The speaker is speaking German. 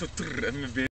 MB